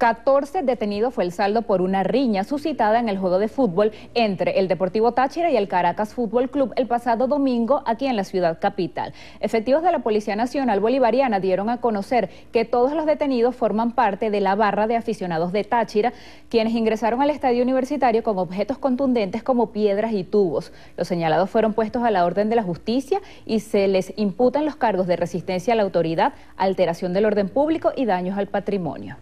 14 detenidos fue el saldo por una riña suscitada en el juego de fútbol entre el Deportivo Táchira y el Caracas Fútbol Club el pasado domingo aquí en la ciudad capital. Efectivos de la Policía Nacional Bolivariana dieron a conocer que todos los detenidos forman parte de la barra de aficionados de Táchira, quienes ingresaron al estadio universitario con objetos contundentes como piedras y tubos. Los señalados fueron puestos a la orden de la justicia y se les imputan los cargos de resistencia a la autoridad, alteración del orden público y daños al patrimonio.